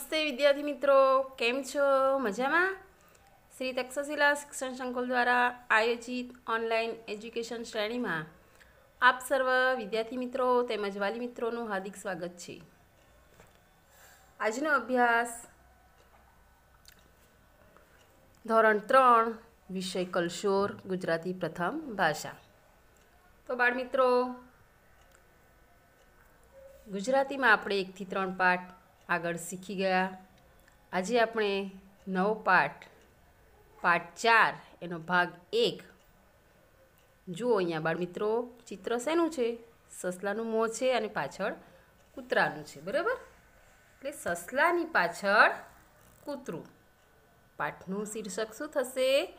નમસ્તે વિદ્યાર્થી મિત્રો કેમ છો મજામાં શ્રી તક્ષશિલા શિક્ષણ સંકુલ દ્વારા આયોજિત ઓનલાઈન એજ્યુકેશન શ્રેણીમાં આપ સર્વ વિદ્યાર્થી મિત્રો તેમજ વાલી મિત્રોનું હાર્દિક સ્વાગત છે. આજનો અભ્યાસ ધોરણ ત્રણ, વિષય કલશોર, ગુજરાતી પ્રથમ ભાષા. તો બાળમિત્રો ગુજરાતીમાં આપણે એકથી ત્રણ પાઠ આગળ શીખી ગયા. આજે આપણે નવો પાઠ પાઠ ચાર, એનો ભાગ એક. જુઓ અહીંયા બાળમિત્રો, ચિત્ર શેનું છે? સસલાનું મોં છે અને પાછળ કૂતરાનું છે, બરાબર? એટલે સસલાની પાછળ કૂતરું. પાઠનું શીર્ષક શું થશે?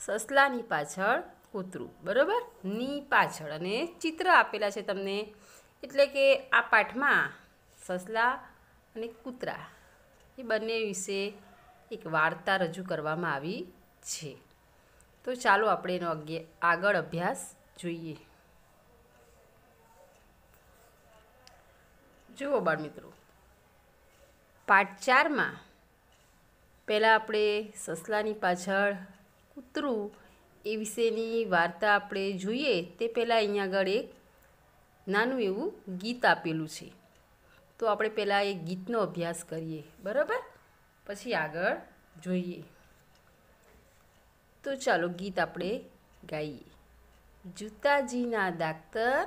સસલાની પાછળ કૂતરું, બરાબર? ની પાછળ. અને ચિત્ર આપેલા છે તમને. એટલે કે આ પાઠમાં સસલા અને કૂતરા. એ બંને વિશે એક વાર્તા રજૂ કરવામાં આવી છે. તો ચાલો આપણે એનો આગળ અભ્યાસ જોઈએ. જુઓ બાળમિત્રો. પાઠ ચારમાં પહેલાં આપણે સસલાની પાછળ કૂતરું એ વિશેની વાર્તા આપણે જોઈએ. તે પહેલાં અહીંયા આગળ એક નાનું એવું ગીત આપેલું છે. તો આપણે પહેલાં એ ગીતનો અભ્યાસ કરીએ, બરાબર? પછી આગળ જોઈએ. તો ચાલો ગીત આપણે ગાઈએ. જૂતાજીના દાક્તર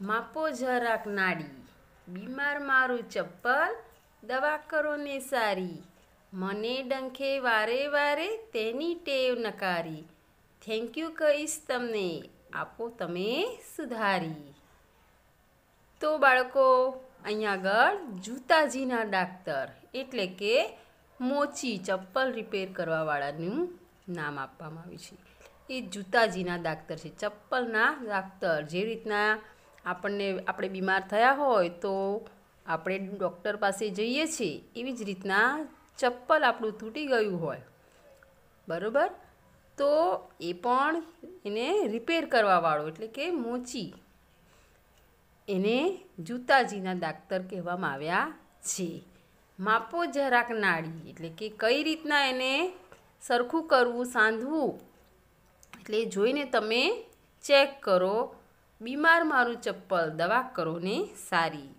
માપો જરાક નાડી. બીમાર મારું ચપ્પલ, દવા કરો ને સારી. મને ડંખે વારે વારે તેની ટેવ નકારી. થેન્ક યુ કહીશ તમને. આપો તમે સુધારી. તો બાળકો અહીંયા આગળ જૂતાજીના ડાક્તર એટલે કે મોચી ચપ્પલ રિપેર કરવાવાળાનું નામ આપવામાં આવ્યું છે. એ જૂતાજીના ડાક્તર છે. ચપ્પલના ડાક્તર જે રીતના આપણને, આપણે બીમાર થયા હોય તો આપણે ડૉક્ટર પાસે જઈએ છીએ એવી જ રીતના ચપ્પલ આપણું તૂટી ગયું હોય, બરાબર? તો એ પણ એને રિપેર કરવાવાળો એટલે કે મોચી એને જૂતાજીના દાખતર કહેવામાં આવ્યા છે. માપો જરાક નાડી, એટલે કે કઈ રીતના એને સરખું કરવું, સાંધવું? એટલે જોઈને તમે ચેક કરો. બીમાર મારું ચપ્પલ, દવા કરો ને સારી.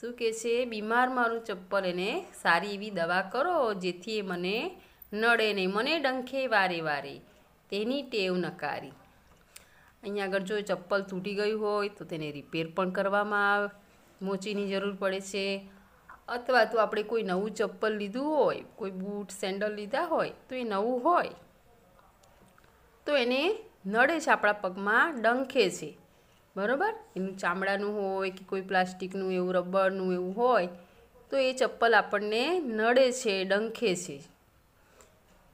શું કહે છે? બીમાર મારું ચપ્પલ એને સારી એવી દવા કરો, જેથી એ મને નડે નહીં. મને ડંખે વારે વારે. તેની ટેવ નકારી. અહીંયા આગળ જો ચપ્પલ તૂટી ગયું હોય તો તેને રિપેર પણ કરવામાં આવે, મોચીની જરૂર પડે છે. અથવા તો આપણે કોઈ નવું ચપ્પલ લીધું હોય, કોઈ બૂટ, સેન્ડલ લીધા હોય, તો એ નવું હોય, તો એને નડે છે આપણા પગમાં ડંખે છે. બરાબર? એનું ચામડાનું હોય કે કોઈ પ્લાસ્ટિકનું એવું, રબરનું એવું હોય, તો એ ચપ્પલ આપણને નડે છે, ડંખે છે.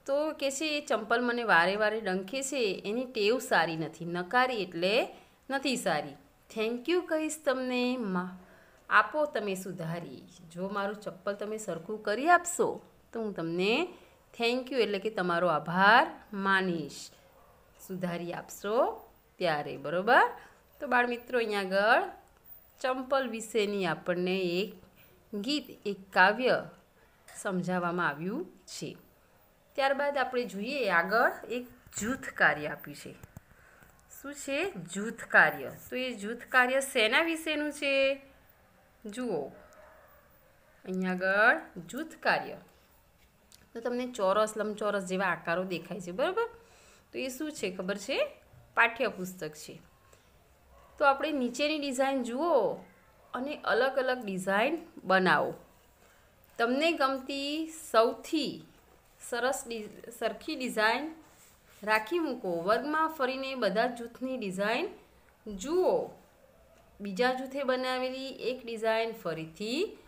તો કે છે, એ ચંપલ મને વારે વારે ડંખે છે, એની ટેવ સારી નથી, નકારી એટલે નથી સારી. થેન્ક યુ કહીશ તમને આપો તમે સુધારી. જો મારું ચપ્પલ તમે સરખું કરી આપશો, તો હું તમને થેન્ક યુ એટલે કે તમારો આભાર માનીશ. સુધારી આપશો ત્યારે, બરાબર? તો બાળમિત્રો, અહીંયા આગળ ચંપલ વિશેની આપણને એક ગીત, એક કાવ્ય સમજાવવામાં આવ્યું છે. ત્યારબાદ આપણે જોઈએ આગળ એક જૂથ કાર્ય આપ્યું છે. શું છે? જૂથ કાર્ય. તો એ જૂથ કાર્ય શેના વિશેનું છે? જુઓ. અહીંયા આગળ જૂથ કાર્ય. તો તમને ચોરસ, લંબચોરસ જેવા આકારો દેખાય છે, બરાબર? તો એ શું છે? ખબર છે? પાઠ્યપુસ્તક છે. તો આપણે નીચેની ડિઝાઇન જુઓ અને અલગ અલગ ડિઝાઇન બનાવો. તમને ગમતી સૌથી સરસ સરખી ડિઝાઇન રાખી મૂકો. વર્ગમાં ફરીને બધા જૂથની ડિઝાઇન જુઓ. બીજા જૂથે બનાવેલી એક ડિઝાઇન ફરીથી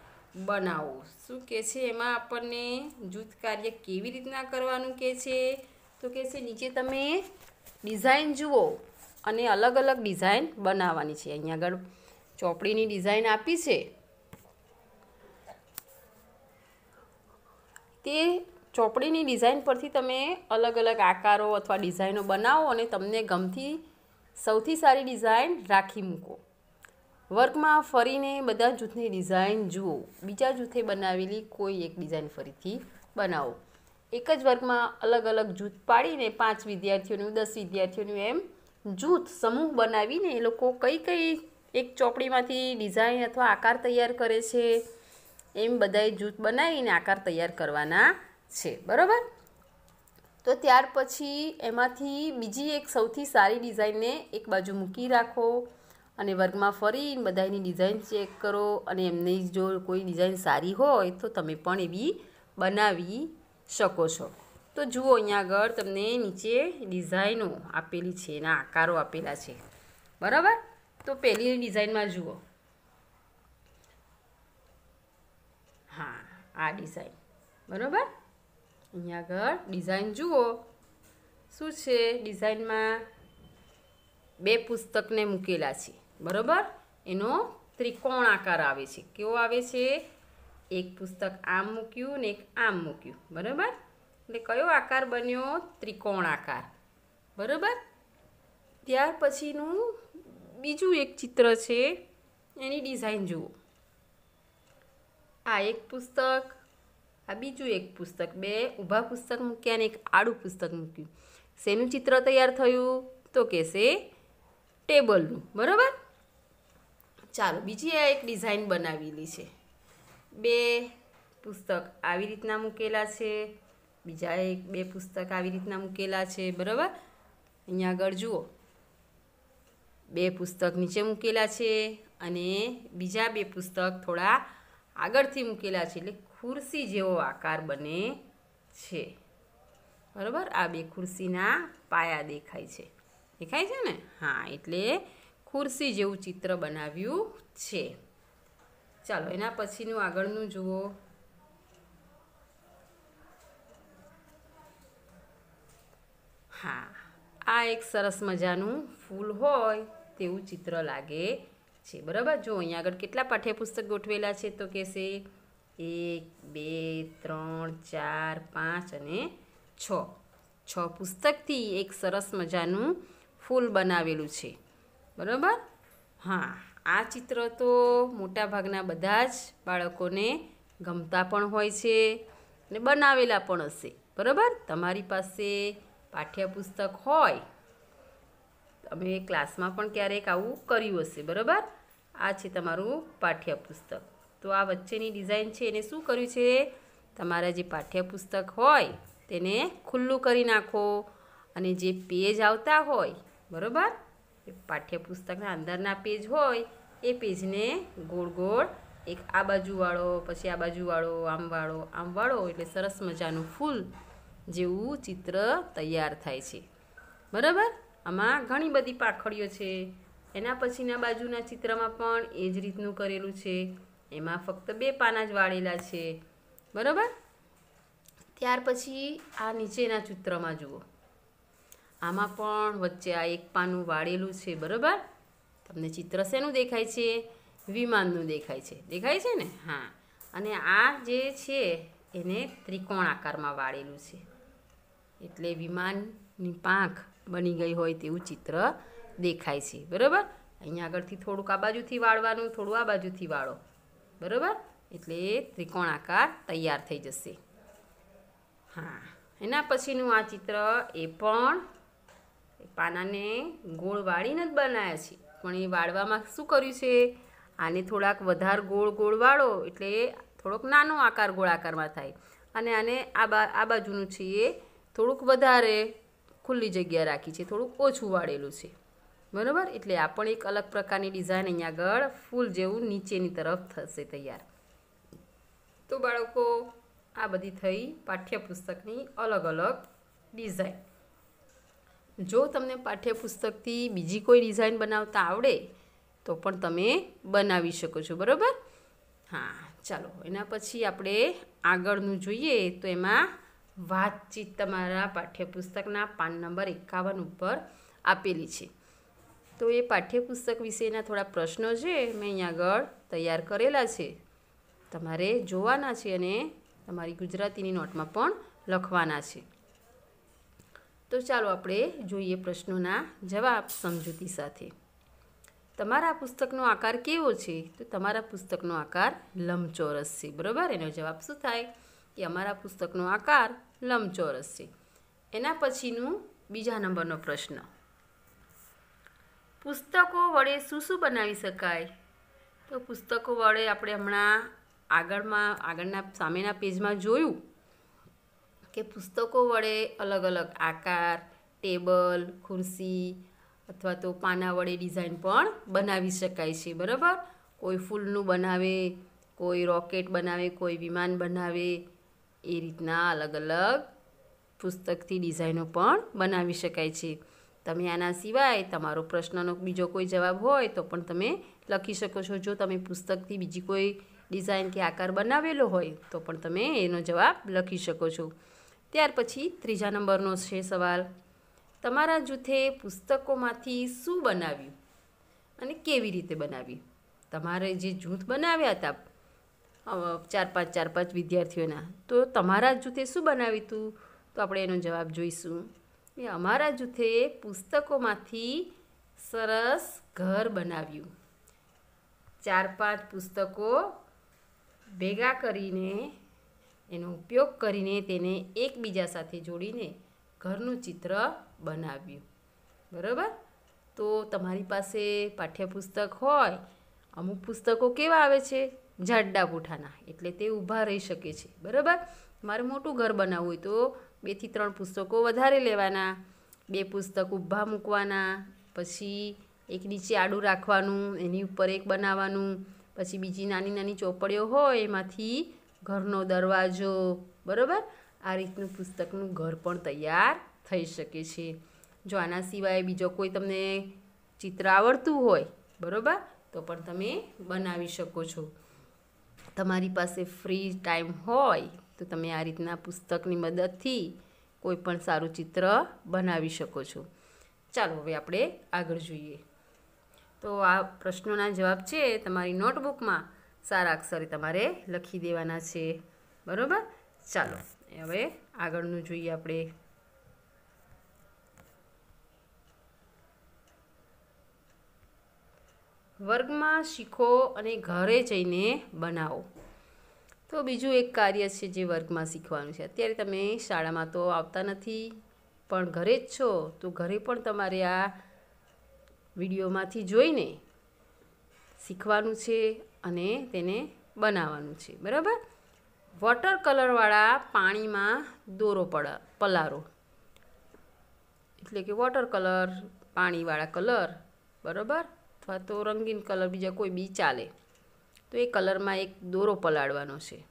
બનાવો. શું કહે છે? એમાં આપણને જૂથ કાર્ય કેવી રીતના કરવાનું કહે છે? તો કહે છે, નીચે તમે ડિઝાઇન જુઓ અને અલગ અલગ ડિઝાઇન બનાવવાની છે. અહીંયા આગળ ચોપડીની ડિઝાઇન આપી છે. તે ચોપડીની ડિઝાઇન પરથી તમે અલગ અલગ આકારો અથવા ડિઝાઇનો બનાવો અને તમને ગમતી સૌથી સારી ડિઝાઇન રાખી મૂકો. વર્કમાં ફરીને બધા જૂથની ડિઝાઇન જુઓ. બીજા જૂથે બનાવેલી કોઈ એક ડિઝાઇન ફરીથી બનાવો. એક જ વર્ગમાં અલગ અલગ જૂથ પાડીને પાંચ વિદ્યાર્થીઓનું, દસ વિદ્યાર્થીઓનું એમ જૂથ, સમૂહ બનાવીને એ લોકો કઈ કઈ એક ચોપડીમાંથી ડિઝાઇન અથવા આકાર તૈયાર કરે છે એમ બધાએ જૂથ બનાવીને આકાર તૈયાર કરવાના છે, બરાબર? તો ત્યાર પછી એમાંથી બીજી એક સૌથી સારી ડિઝાઇનને એક બાજુ મૂકી રાખો અને વર્ગમાં ફરી બધાની ડિઝાઇન ચેક કરો અને એમની જો કોઈ ડિઝાઇન સારી હોય તો તમે પણ એવી બનાવી શકો છો. તો જુઓ અહીંયા આગળ તમને નીચે ડિઝાઇનો આપેલી છે, એના આકારો આપેલા છે. બરાબર? તો પહેલી ડિઝાઇનમાં જુઓ. હા, આ ડિઝાઇન. બરાબર? અહીંયા આગળ ડિઝાઇન જુઓ. શું છે? ડિઝાઇનમાં બે પુસ્તકને મૂકેલા છે. બરાબર? એનો ત્રિકોણ આકાર આવે છે. કેવો આવે છે? એક પુસ્તક આમ મૂક્યું ને એક આમ મૂક્યું. બરાબર? એટલે કયો આકાર બન્યો? ત્રિકોણ આકાર. બરાબર? ત્યાર પછીનું બીજું એક ચિત્ર છે. એની ડિઝાઇન જુઓ. આ એક પુસ્તક આ બીજું એક પુસ્તક, બે ઊભા પુસ્તક મૂક્યા અને એક આડું પુસ્તક મૂક્યું. શેનું ચિત્ર તૈયાર થયું? તો કહેશે ટેબલનું, બરાબર? ચાલો, બીજી આ એક ડિઝાઇન બનાવેલી છે. બે પુસ્તક આવી રીતના મૂકેલા છે, બીજા એક બે પુસ્તક આવી રીતના મૂકેલા છે, બરાબર? અહીંયા આગળ જુઓ. બે પુસ્તક નીચે મૂકેલા છે અને બીજા બે પુસ્તક થોડા આગળથી મૂકેલા છે, એટલે ખુરશી જેવો આકાર બને છે. બરાબર? આ બે ખુરશીના પાયા દેખાય છે. દેખાય છે ને? હા, એટલે ખુરશી જેવું ચિત્ર બનાવ્યું છે. ચાલો, એના પછીનું આગળનું જુઓ. હા, આ એક સરસ મજાનું ફૂલ હોય તેવું ચિત્ર લાગે છે. બરાબર? જો, અહીંયા આગળ કેટલા પાઠ્યપુસ્તક ગોઠવેલા છે તો કહેશે એક, બે, ત્રણ, ચાર, પાંચ અને છ. છ પુસ્તકથી એક સરસ મજાનું ફૂલ બનાવેલું છે. બરાબર? હા, આ ચિત્ર તો મોટાભાગના બધા જ બાળકોને ગમતા પણ હોય છે અને બનાવેલા પણ હશે. બરાબર? તમારી પાસે પાઠ્યપુસ્તક હોય, તમે ક્લાસમાં પણ ક્યારેક આવું કર્યું હશે. બરાબર? આ છે તમારું પાઠ્યપુસ્તક. તો આ વચ્ચેની ડિઝાઇન છે, એને શું કર્યું છે? તમારા જે પાઠ્યપુસ્તક હોય, તેને ખુલ્લું કરી નાખો. અને જે પેજ આવતા હોય, બરાબર? પાઠ્યપુસ્તકના અંદરના પેજ હોય, એ પેજને ગોળ ગોળ એક આ બાજુવાળો પછી આ બાજુવાળો આમવાળો આમવાળો એટલે સરસ મજાનું ફૂલ જેવું ચિત્ર તૈયાર થાય છે. બરાબર? આમાં ઘણી બધી પાખડીઓ છે. એના પછીના બાજુના ચિત્રમાં પણ એ જ રીતનું કરેલું છે. એમાં ફક્ત બે પાના જ વાળેલા છે. બરાબર? ત્યાર પછી આ નીચેના ચિત્રમાં જુઓ. આમાં પણ વચ્ચે આ એક પાનું વાળેલું છે, બરાબર? તમને ચિત્ર શેનું દેખાય છે? વિમાનનું દેખાય છે. દેખાય છે ને? હા. અને આ જે છે, એને ત્રિકોણ આકારમાં વાળેલું છે. એટલે વિમાનની પાંખ બની ગઈ હોય તેવું ચિત્ર દેખાય છે. બરાબર? અહીંયા આગળથી થોડુંક આ બાજુથી વાળવાનું, થોડું આ બાજુથી વાળો. બરાબર? એટલે ત્રિકોણ આકાર તૈયાર થઈ જશે. હા. એના પછીનું આ ચિત્ર એ પણ પાનાને ગોળ વાળીને જ બનાવ્યા છે. પણ એ વાળવામાં શું કર્યું છે? આને થોડાક વધારે ગોળ ગોળ વાળો એટલે થોડોક નાનો આકાર ગોળાકારમાં થાય. અને આને આ બા, આ બાજુનું છે એ થોડુંક વધારે ખુલ્લી જગ્યા રાખી છે. થોડુંક ઓછું વાળેલું છે. બરાબર? એટલે આ પણ એક અલગ પ્રકારની ડિઝાઇન અહીંયા આગળ ફૂલ જેવું નીચેની તરફ થશે તૈયાર. તો બાળકો, આ બધી થઈ પાઠ્યપુસ્તકની અલગ અલગ ડિઝાઇન જો તમને પાઠ્યપુસ્તકથી બીજી કોઈ ડિઝાઇન બનાવતા આવડે, તો પણ તમે બનાવી શકો છો, બરાબર? હા, ચાલો, એના પછી આપણે આગળનું જોઈએ તો એમાં વાતચીત તમારા પાઠ્યપુસ્તકના પાન નંબર એકાવન ઉપર આપેલી છે. તો એ પાઠ્યપુસ્તક વિશેના થોડા પ્રશ્નો છે મેં અહીંયા આગળ તૈયાર કરેલા છે. તમારે જોવાના છે અને તમારી ગુજરાતીની નોટમાં પણ લખવાના છે. તો ચાલો આપણે જોઈએ પ્રશ્નોના જવાબ સમજૂતી સાથે. તમારા પુસ્તકનો આકાર કેવો છે? તો તમારા પુસ્તકનો આકાર લંબચોરસ છે. બરાબર? એનો જવાબ શું થાય? કે અમારા પુસ્તકનો આકાર લંબચોરસ છે. એના પછીનું બીજા નંબરનો પ્રશ્ન. પુસ્તકો વડે શું શું બનાવી શકાય? તો પુસ્તકો વડે આપણે હમણાં આગળમાં, આગળના સામેના પેજમાં જોયું કે પુસ્તકો વડે અલગ અલગ આકાર, ટેબલ, ખુરશી અથવા તો પાના વડે ડિઝાઇન પણ બનાવી શકાય છે, બરાબર? કોઈ ફૂલનું બનાવે, કોઈ રોકેટ બનાવે, કોઈ વિમાન બનાવે, એ રીતના અલગ અલગ પુસ્તકથી ડિઝાઇનો પણ બનાવી શકાય છે. તમે આના સિવાય તમારો પ્રશ્નનો બીજો કોઈ જવાબ હોય તો પણ તમે લખી શકો છો. જો તમે પુસ્તકથી બીજી કોઈ ડિઝાઇન કે આકાર બનાવેલો હોય તો પણ તમે એનો જવાબ લખી શકો છો. ત્યાર પછી ત્રીજા નંબરનો છે સવાલ, તમારા જૂથે પુસ્તકોમાંથી શું બનાવ્યું અને કેવી રીતે બનાવ્યું? તમારે જે જૂથ બનાવ્યા હતા ચાર પાંચ ચાર પાંચ વિદ્યાર્થીઓના, તો તમારા જૂથે શું બનાવ્યું હતું તો આપણે એનો જવાબ જોઈશું. એ અમારા જૂથે પુસ્તકોમાંથી સરસ ઘર બનાવ્યું. ચાર પાંચ પુસ્તકો ભેગા કરીને એનો ઉપયોગ કરીને તેને એકબીજા સાથે જોડીને ઘરનું ચિત્ર બનાવ્યું. બરાબર? તો તમારી પાસે પાઠ્યપુસ્તક હોય, અમુક પુસ્તકો કેવા આવે છે? જાડા પૂઠાના એટલે તે ઊભા રહી શકે છે. બરાબર? મારે મોટું ઘર બનાવવું હોય તો બેથી ત્રણ પુસ્તકો વધારે લેવાના, બે પુસ્તક ઊભા મૂકવાના, પછી એક નીચે આડું રાખવાનું, એની ઉપર એક બનાવવાનું, પછી બીજી નાની નાની ચોપડીઓ હોય એમાંથી ઘરનો દરવાજો, બરાબર? આ રીતનું પુસ્તકનું ઘર પણ તૈયાર થઈ શકે છે. જો આના સિવાય બીજો કોઈ તમને ચિત્ર આવડતું હોય, બરાબર? તો પણ તમે બનાવી શકો છો. તમારી પાસે ફ્રી ટાઈમ હોય તો તમે આ રીતના પુસ્તકની મદદથી કોઈ પણ સારું ચિત્ર બનાવી શકો છો. ચાલો, હવે આપણે આગળ જોઈએ. તો આ પ્રશ્નોના જવાબ છે, તમારી નોટબુકમાં સારા અક્ષરે તમારે લખી દેવાના છે. બરાબર? ચાલો, હવે આગળનું જોઈએ આપણે. વર્ગમાં શીખો અને ઘરે જઈને બનાવો. તો બીજું એક કાર્ય છે જે વર્ગમાં શીખવાનું છે. અત્યારે તમે શાળામાં તો આવતા નથી, પણ ઘરે જ છો, તો ઘરે પણ તમારે આ વિડીયોમાંથી જોઈને શીખવાનું છે અને તેને બનાવવાનું છે. બરાબર? વોટર કલરવાળા પાણીમાં દોરો પડ પલારો એટલે કે વોટર કલર, પાણીવાળા કલર. બરાબર? અથવા તો રંગીન કલર, બીજા કોઈ બી ચાલે. તો એ કલરમાં એક દોરો પલાળવાનો છે.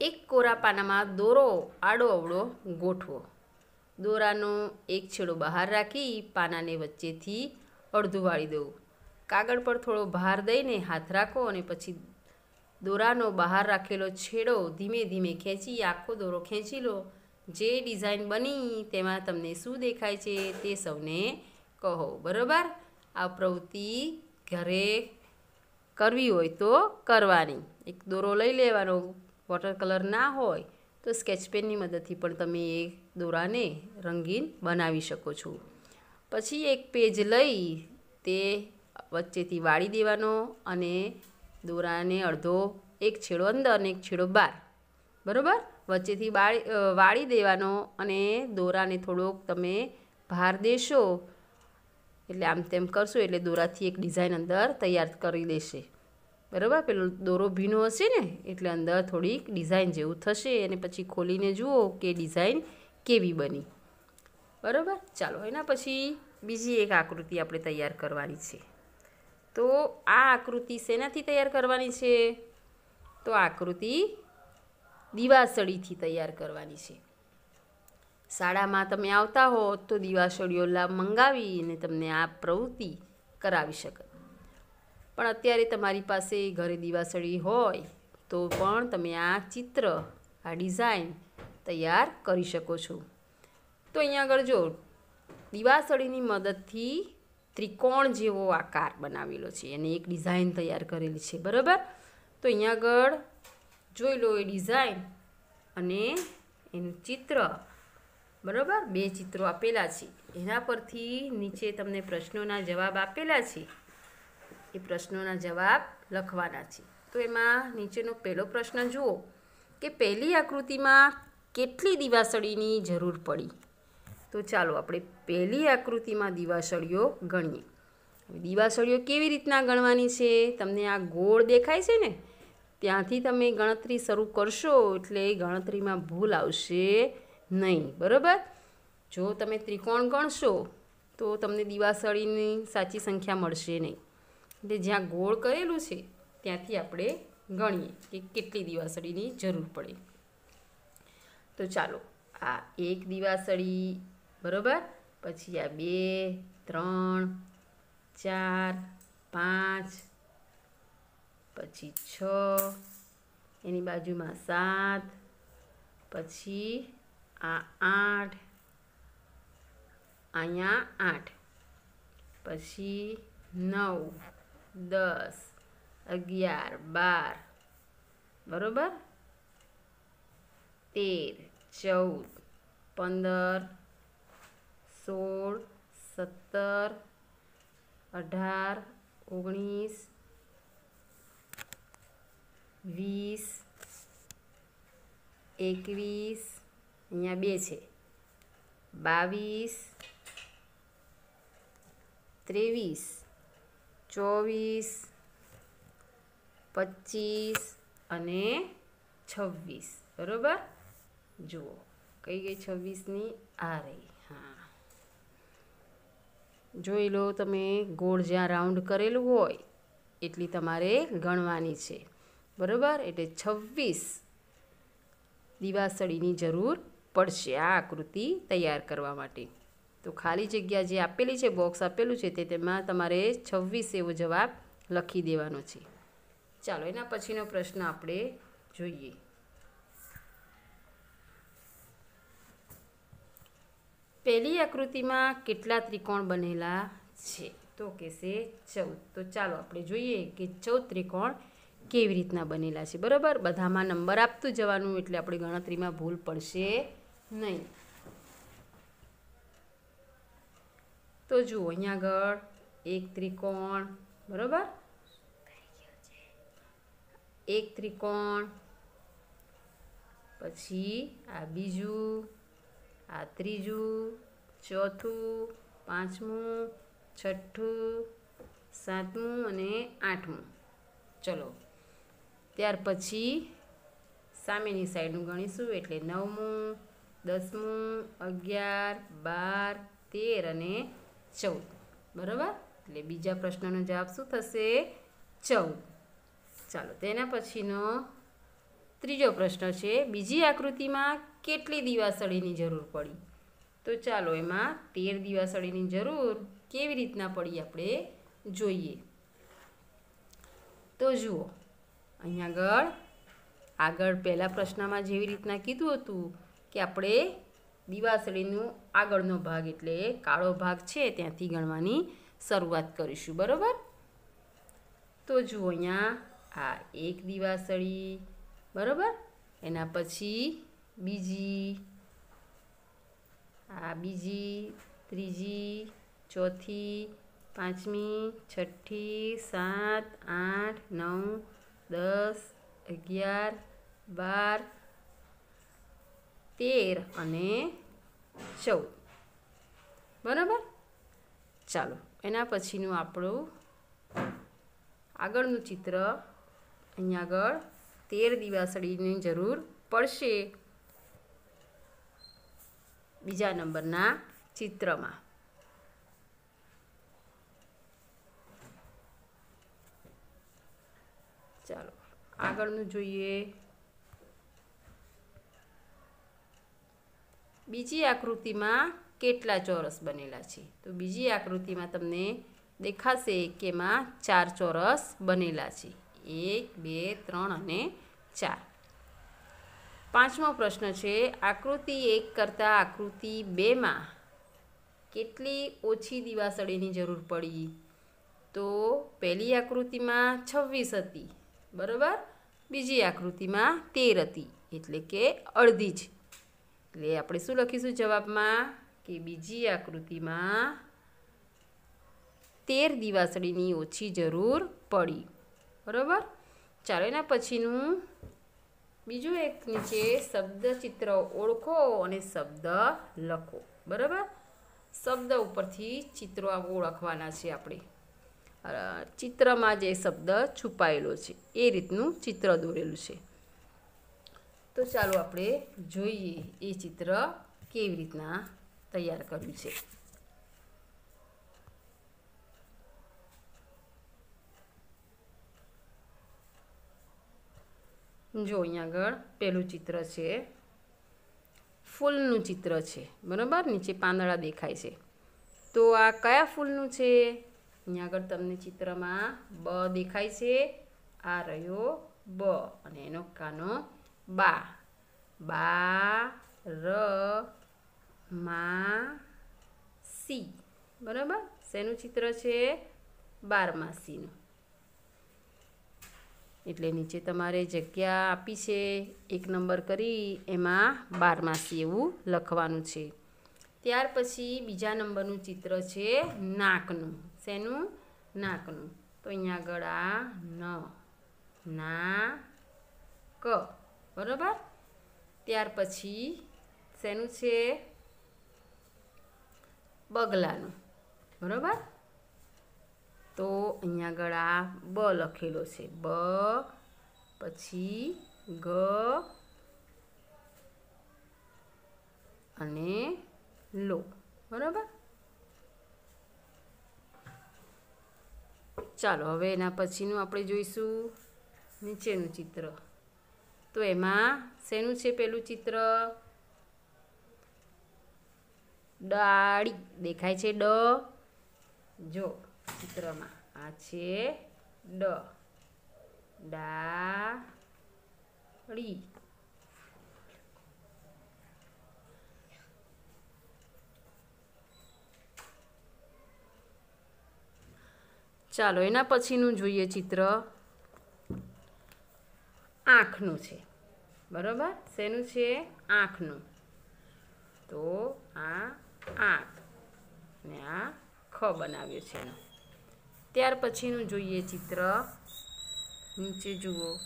એક કોરા પાનામાં દોરો, આડો અવળો ગોઠવો. દોરાનો એક છેડો બહાર રાખી પાનાને વચ્ચેથી અડધું વાળી દઉં કાગળ પર થોડો ભાર દઈને હાથ રાખો અને પછી દોરાનો બહાર રાખેલો છેડો ધીમે ધીમે ખેંચી, આખો દોરો ખેંચી લો. જે ડિઝાઇન બની તેમાં તમને શું દેખાય છે તે સૌને કહો. બરાબર? આ પ્રવૃત્તિ ઘરે કરવી હોય તો કરવાની. એક દોરો લઈ લેવાનો વોટર કલર ના હોય તો સ્કેચ પેનની મદદથી પણ તમે એ દોરાને રંગીન બનાવી શકો છો. પછી એક પેજ લઈ તે વચ્ચેથી વાળી દેવાનો અને દોરાને અડધો, એક છેડો અંદર અને એક છેડો બહાર. બરાબર? વચ્ચેથી વાળી દેવાનો અને દોરાને થોડોક તમે ભાર દેશો એટલે આમ તેમ કરશું, એટલે દોરાથી એક ડિઝાઇન અંદર તૈયાર કરી દેશે. બરાબર? પેલો દોરો ભીનો હશે ને, એટલે અંદર થોડીક ડિઝાઇન જેવું થશે અને પછી ખોલીને જુઓ કે ડિઝાઇન કેવી બની. બરાબર? ચાલો, એના પછી બીજી એક આકૃતિ આપણે તૈયાર કરવાની છે. તો આ આકૃતિ શેનાથી તૈયાર કરવાની છે? તો આકૃતિ દિવાસળીથી તૈયાર કરવાની છે. શાળામાં તમે આવતા હો તો દીવાસળીઓ લાભ મંગાવીને તમને આ પ્રવૃત્તિ કરાવી શકે. પણ અત્યારે તમારી પાસે ઘરે દીવાસળી હોય તો પણ તમે આ ચિત્ર, આ ડિઝાઇન તૈયાર કરી શકો છો. તો અહીંયા આગળ જો, દીવાસળીની મદદથી ત્રિકોણ જેવો આકાર બનાવેલો છે અને એક ડિઝાઇન તૈયાર કરેલી છે, બરાબર? તો અહીંયા આગળ જોઈ લો એ ડિઝાઇન અને એનું ચિત્ર. બરાબર? બે ચિત્રો આપેલા છે. એના પરથી નીચે તમને પ્રશ્નોના જવાબ આપેલા છે. એ પ્રશ્નોના જવાબ લખવાના છે. તો એમાં નીચેનો પહેલો પ્રશ્ન જુઓ કે પહેલી આકૃતિમાં કેટલી દિવાસળીની જરૂર પડી? તો ચાલો આપણે પહેલી આકૃતિમાં દિવાસળીઓ ગણીએ. દિવાસળીઓ કેવી રીતના ગણવાની છે? તમને આ ગોળ દેખાય છે ને? ત્યાંથી તમે ગણતરી શરૂ કરશો એટલે ગણતરીમાં ભૂલ આવશે. નહીં, બરાબર? જો તમે ત્રિકોણ ગણશો, તો તમને દિવાસળીની સાચી સંખ્યા મળશે નહીં. એટલે જ્યાં ગોળ કરેલું છે, ત્યાંથી આપણે ગણીએ કે કેટલી દિવાસળીની જરૂર પડે. તો ચાલો, આ એક દિવાસળી, બરાબર? પછી આ બે, ત્રણ, ચાર, પાંચ, પછી છ, એની બાજુમાં સાત, પછી આ આઠ, અહીંયા આઠ. પછી નવ, દસ, અગિયાર, બાર. બરાબર? તેર, ચૌદ, પંદર, સોળ, સત્તર, અઢાર, ઓગણીસ, વીસ, એકવીસ અહીંયા બે છે. બાવીસ, ત્રેવીસ, ચોવીસ, પચીસ અને છવ્વીસ. બરાબર? જુઓ, કઈ ગઈ છવ્વીસની? આ રહી, હા. જોઈ લો તમે, ગોળ જ્યાં રાઉન્ડ કરેલું હોય, એટલી તમારે ગણવાની છે. બરાબર? એટલે છવ્વીસ દિવાસળીની જરૂર પડશે આ આકૃતિ તૈયાર કરવા માટે. તો ખાલી જગ્યા જે આપેલી છે બોક્સ આપેલું છે, તે તેમાં તમારે છવ્વીસ એવો જવાબ લખી દેવાનો છે. ચાલો, એના પછીનો પ્રશ્ન આપણે જોઈએ. પહેલી આકૃતિમાં કેટલા ત્રિકોણ બનેલા છે? તો કહેશે ચૌદ. તો ચાલો, આપણે જોઈએ કે ચૌદ ત્રિકોણ કેવી રીતના બનેલા છે. બરાબર? બધામાં નંબર આપતું જવાનું એટલે આપણે ગણતરીમાં ભૂલ પડશે નહીં. તો જુઓ, અહીંયા આગળ એક ત્રિકોણ, બરાબર? એક ત્રિકોણ, પછી આ બીજું, આ ત્રીજું, ચોથું, પાંચમું, છઠ્ઠું, સાતમું અને આઠમું. ચલો, ત્યાર પછી સામેની સાઈડનું ગણીશું, એટલે નવમું દસમું, અગિયાર, બાર, તેર અને ચૌદ. બરાબર? એટલે બીજા પ્રશ્નનો જવાબ શું થશે? ચૌદ. ચાલો, તેના પછીનો ત્રીજો પ્રશ્ન છે, બીજી આકૃતિમાં કેટલી દિવાસળીની જરૂર પડી? તો ચાલો, એમાં તેર દિવાસળીની જરૂર કેવી રીતના પડી આપણે જોઈએ. તો જુઓ અહીંયા આગળ આગળ પહેલા પ્રશ્નમાં જેવી રીતના કીધું હતું કે આપણે દિવાસળીનું આગળનો ભાગ એટલે કાળો ભાગ છે, ત્યાંથી ગણવાની શરૂઆત કરીશું, બરાબર? તો જુઓ અહીંયા આ એક દિવાસળી, બરાબર? એના પછી બીજી, આ બીજી, ત્રીજી, ચોથી, પાંચમી, છઠ્ઠી, સાત, આઠ, નવ, દસ, અગિયાર, બાર તેર અને ચૌદ. બરાબર? ચાલો, એના પછીનું આપણું આગળનું ચિત્ર અહીંયા આગળ તેર દિવાસળીની જરૂર પડશે. બીજા નંબરના ચિત્રમાં. ચાલો, આગળનું જોઈએ. બીજી આકૃતિમાં કેટલા ચોરસ બનેલા છે? તો બીજી આકૃતિમાં તમને દેખાશે કે એમાં ચાર ચોરસ બનેલા છે. એક, બે, ત્રણ અને ચાર. પાંચમો પ્રશ્ન છે, આકૃતિ એક કરતાં આકૃતિ બેમાં કેટલી ઓછી દિવાસળીની જરૂર પડી? તો પહેલી આકૃતિમાં છવ્વીસ હતી, બરાબર? બીજી આકૃતિમાં તેર હતી, એટલે કે અડધી જ. એટલે આપણે શું લખીશું જવાબમાં? કે બીજી આકૃતિમાં તેર દિવાસળીની ઓછી જરૂર પડી. બરાબર? ચાલો, એના પછીનું બીજું એક નીચે શબ્દ ચિત્ર ઓળખો અને શબ્દ લખો. બરાબર? શબ્દ ઉપરથી ચિત્રો ઓળખવાના છે આપણે. ચિત્રમાં જે શબ્દ છુપાયેલો છે, એ રીતનું ચિત્ર દોરેલું છે. તો ચાલો આપણે જોઈએ એ ચિત્ર કેવી રીતના તૈયાર કર્યું છે. જો અહીંયા આગળ પહેલું ચિત્ર છે. ફૂલનું ચિત્ર છે. બરાબર? નીચે પાંદડા દેખાય છે. તો આ કયા ફૂલનું છે? અહીંયા આગળ તમને ચિત્રમાં બ દેખાય છે. આ રહ્યો બ અને એનો કાનો બા બા ર મા સી બરાબર? શેનું ચિત્ર છે? બારમાસીનું. એટલે નીચે તમારે જગ્યા આપી છે, એક નંબર કરી, એમાં બારમાસી એવું લખવાનું છે. ત્યાર પછી બીજા નંબરનું ચિત્ર છે, નાકનું. શેનું? નાકનું. તો અહીંયા આગળ આ ન, ના, ક. બરાબર? ત્યાર પછી શેનું છે? બગલાનું. બરાબર? તો અહીંયા આગળ આ બ લખેલો છે. બ, પછી ગ, અને લો. બરાબર? ચાલો, હવે એના પછીનું આપણે જોઈશું નીચેનું ચિત્ર. તો એમાં શેનું છે પેલું ચિત્ર? ડાળી. દેખાય છે ડ. જો, ચિત્રમાં. આ છે ડ. ડાળી. ચાલો, એના પછીનું જોઈએ ચિત્ર. આંખનું છે. બરાબર? શેનું છે? આંખનું. તો આ આંખ. ને આ ખ બનાવ્યો છે એનો. ત્યાર પછીનું જોઈએ ચિત્ર. નીચે જુઓ.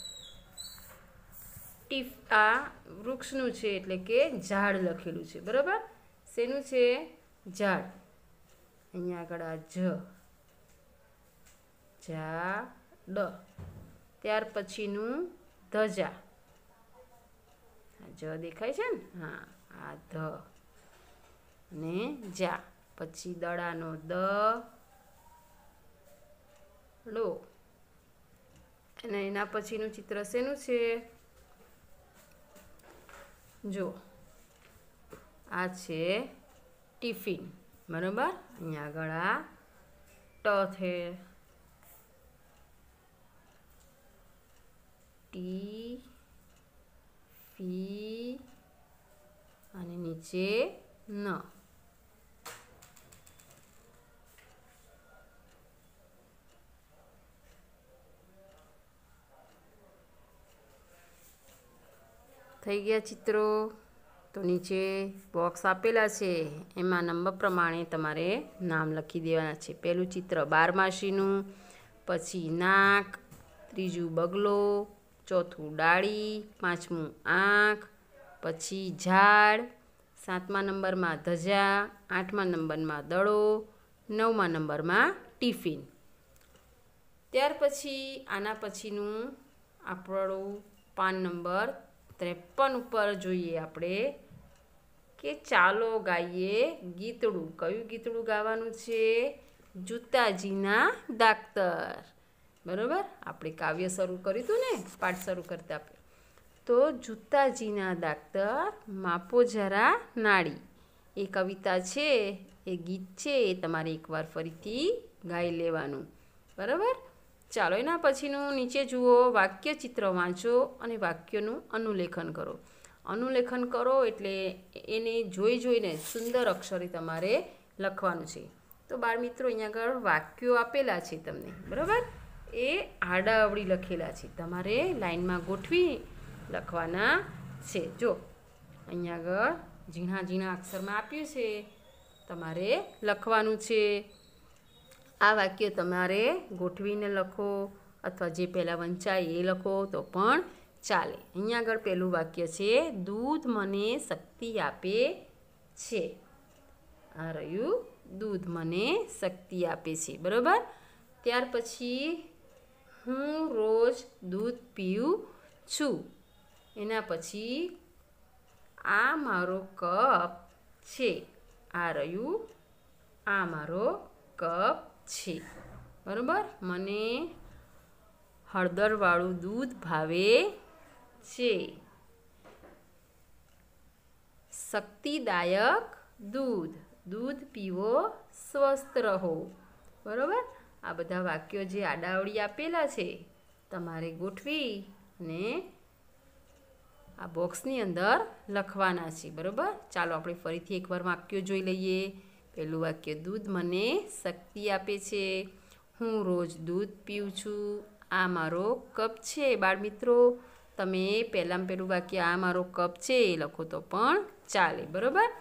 ટીફ, આ વૃક્ષનું છે એટલે કે ઝાડ લખેલું છે. બરાબર? શેનું છે? ઝાડ. અહીંયા આગળ આ જ. ઝા ડ. ત્યાર પછીનું ધજા. જ દેખાય છે ને? હા, આ ધ. ને જા. પછી દડાનો દ. લો. અને એના પછીનું ચિત્ર શેનું છે? જો. આ છે ટિફિન. બરાબર? અહીંયા આગળ આ ટ છે. ટી. ફી અને નીચે ન. થઈ ગયા ચિત્રો. તો નીચે બોક્સ આપેલા છે. એમાં નંબર પ્રમાણે તમારે નામ લખી દેવાના છે. પહેલું ચિત્ર બારમાસીનું પછી નાક, ત્રીજું બગલો ચોથું ડાળી, પાંચમું આંખ, પછી ઝાડ, સાતમા નંબરમાં ધજા, આઠમા નંબરમાં દડો, નવમા નંબરમાં ટિફિન. ત્યાર પછી, આના પછીનું આપણું પાન નંબર ત્રેપન ઉપર જોઈએ આપણે કે ચાલો ગાઈએ ગીતડું. કયું ગીતડું ગાવાનું છે? જૂતાજીના દાક્તર બરાબર? આપણે કાવ્ય શરૂ કર્યું હતું ને, પાઠ શરૂ કરતા આપણે તો જૂતાજીના દાખતર માપો જરા નાડી એ કવિતા છે, એ ગીત છે, એ તમારે એકવાર ફરીથી ગાઈ લેવાનું. બરાબર? ચાલો, એના પછીનું નીચે જુઓ વાક્ય ચિત્ર વાંચો અને વાક્યનું અનુલેખન કરો. અનુલેખન કરો એટલે એને જોઈ જોઈને સુંદર અક્ષરે તમારે લખવાનું છે. તો બાળ મિત્રો અહીંયા આગળ વાક્યો આપેલા છે તમને. બરાબર? એ આડા અવળી લખેલા છે. તમારે લાઈનમાં ગોઠવી લખવાના છે. જો, અહીંયા આગળ ઝીણા ઝીણા અક્ષરમાં આપ્યું છે. તમારે લખવાનું છે. આ વાક્ય તમારે ગોઠવીને લખો અથવા જે પહેલાં વંચાય એ લખો તો પણ ચાલે. અહીંયા આગળ પહેલું વાક્ય છે, દૂધ મને શક્તિ આપે છે. આ રહ્યું. દૂધ મને શક્તિ આપે છે. બરાબર? ત્યાર પછી હું રોજ દૂધ પીઉં છું. એના પછી આ મારો કપ છે. આ રહ્યું, આ મારો કપ છે. બરાબર? મને હળદરવાળું દૂધ ભાવે છે. શક્તિદાયક દૂધ. દૂધ પીવો, સ્વસ્થ રહો. બરાબર? આ બધા વાક્યો જે આડાવડી આપેલા છે, તમારે ગોઠવી અને આ બોક્સની અંદર લખવાના છે, બરાબર? ચાલો આપણે ફરીથી એકવાર વાક્યો જોઈ લઈએ. પહેલું વાક્ય, દૂધ મને શક્તિ આપે છે. હું રોજ દૂધ પીઉં છું. આ મારો કપ છે, બાળમિત્રો. તમે પહેલાં પહેલું વાક્ય, આ મારો કપ છે, એ લખો તો પણ ચાલે, બરાબર?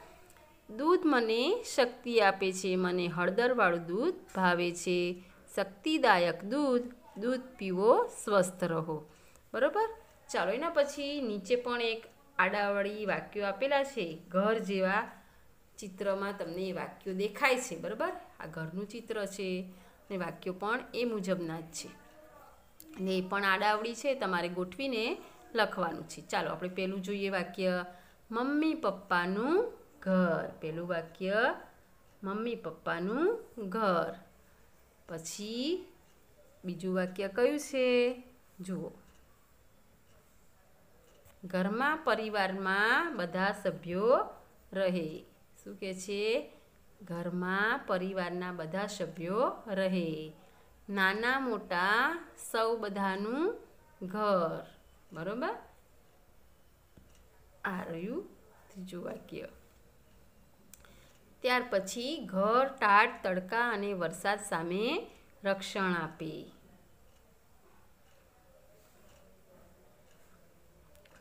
દૂધ મને શક્તિ આપે છે. મને હળદરવાળું દૂધ ભાવે છે. શક્તિદાયક દૂધ દૂધ પીવો, સ્વસ્થ રહો. બરાબર? ચાલો, એના પછી નીચે પણ એક આડાવાળી વાક્યો આપેલા છે. ઘર જેવા ચિત્રમાં તમને એ વાક્યો દેખાય છે. બરાબર? આ ઘરનું ચિત્ર છે ને વાક્યો પણ એ મુજબના જ છે. ને એ પણ આડાવડી છે. તમારે ગોઠવીને લખવાનું છે. ચાલો, આપણે પહેલું જોઈએ વાક્ય, મમ્મી પપ્પાનું ઘર. પહેલું વાક્ય, મમ્મી પપ્પાનું ઘર. પછી બીજું વાક્ય કયું છે? જુઓ. ઘરમાં પરિવારમાં બધા સભ્યો રહે. શું કે છે? ઘરમાં પરિવારના બધા સભ્યો રહે. નાના મોટા સૌ બધાનું ઘર. બરાબર? આ રહ્યું ત્રીજું વાક્ય. ત્યાર પછી ઘર ટાટ તડકા અને વરસાદ સામે રક્ષણ આપે.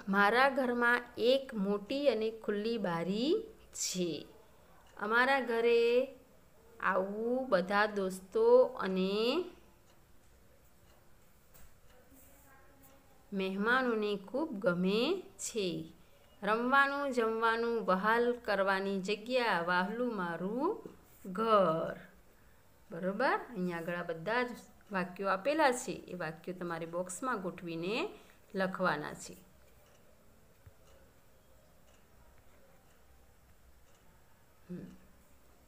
મારા ઘરમાં એક મોટી અને ખુલ્લી બારી છે. અમારા ઘરે આવું બધા દોસ્તો અને મહેમાનોને ખૂબ ગમે છે. રમવાનું, જમવાનું, વહાલ કરવાની જગ્યા, વાહલું મારું ઘર. બરાબર? અહીંયા આગળ બધા જ વાક્યો આપેલા છે. એ વાક્યો તમારે બોક્સમાં ગોઠવીને લખવાના છે.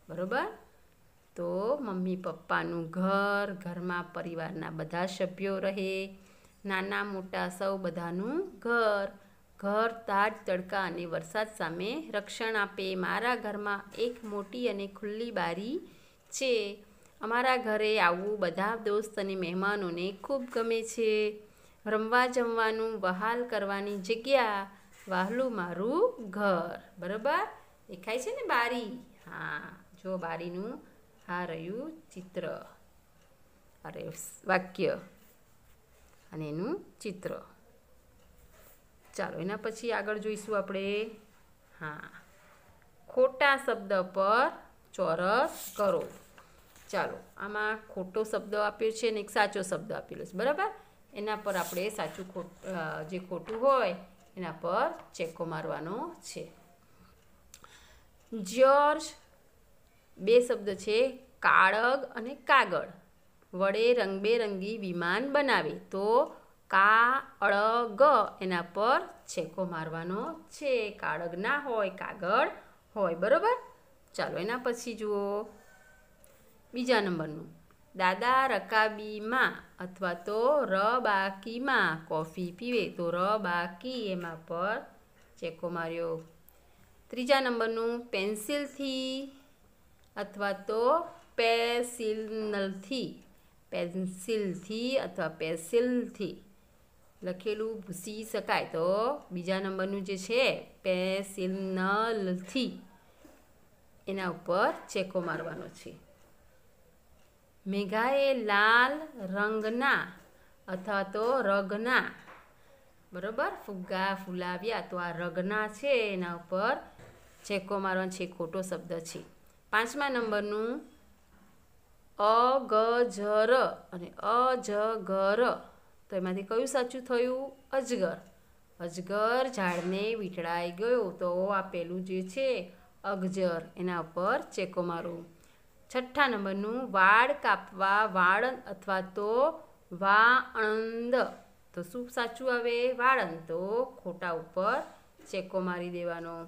બરાબર? તો મમ્મી પપ્પાનું ઘર, ઘરમાં પરિવારના બધા સભ્યો રહે, નાના મોટા સૌ બધાનું ઘર. ઘર તાજ તડકા અને વરસાદ સામે રક્ષણ આપે. મારા ઘરમાં એક મોટી અને ખુલ્લી બારી છે. અમારા ઘરે આવવું બધા દોસ્ત અને મહેમાનોને ખૂબ ગમે છે. રમવા જમવાનું, વહાલ કરવાની જગ્યા, વહાલું મારું ઘર. બરાબર? દેખાય છે ને બારી? હા, જો બારીનું આ રહ્યું ચિત્ર. અરે, વાક્ય. અને એનું ચિત્ર. ચાલો, એના પછી આગળ જોઈશું આપણે. હા. ખોટા શબ્દ પર ચોરસ કરો. ચાલો, આમાં ખોટો શબ્દ આપ્યો છે ને એક સાચો શબ્દ આપેલો છે, બરાબર? એના પર આપણે સાચું ખોટ જે ખોટું હોય, એના પર ચેકો મારવાનો છે. જ્યોર્જ, બે શબ્દ છે, કાળગ અને કાગળ. વડે રંગબેરંગી વિમાન બનાવે તો કા અળ ગ એના પર છેકો મારવાનો છે. કાળગ ના હોય, કાગળ હોય, બરાબર? ચાલો, એના પછી જુઓ. બીજા નંબરનું. દાદા રકાબીમાં અથવા તો ર બાકીમાં કોફી પીવે તો ર બાકી એમાં પર ચેકો માર્યો. ત્રીજા નંબરનું પેન્સિલથી અથવા તો પેસિલનલથી પેન્સિલથી અથવા પેન્સિલથી લખેલું ભૂસી શકાય તો બીજા નંબરનું જે છે પેન્સિલનલથી એના ઉપર ચેકો મારવાનો છે. મેઘાએ લાલ રંગના અથવા તો રગના, બરાબર? ફુગ્ગા ફૂલાવ્યા તો આ રગના છે, એના ઉપર ચેકો મારવાનો છે ખોટો શબ્દ છે. પાંચમા નંબરનું અગજર, અને અજગર. તો એમાંથી કયું સાચું થયું? અજગર. અજગર ઝાડને વીંટળાઈ ગયો. તો આપેલું જે છે, અગજર, એના ઉપર ચેકો મારો. છઠ્ઠા નંબરનું, વાળ કાપવા વાળંદ અથવા તો વાણંદ. તો શું સાચું આવે? વાળંદ. તો ખોટા ઉપર ચેકો મારી દેવાનો.